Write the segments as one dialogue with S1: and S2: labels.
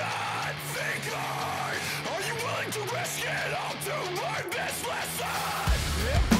S1: John Finkel Are you willing to risk it all to learn this lesson?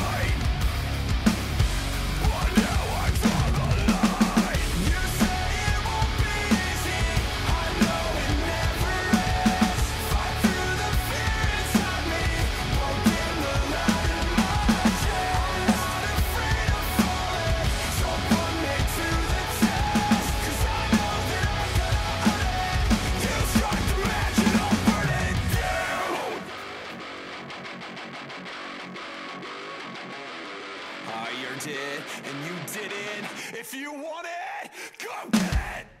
S1: did, and you didn't. If you want it, go get it!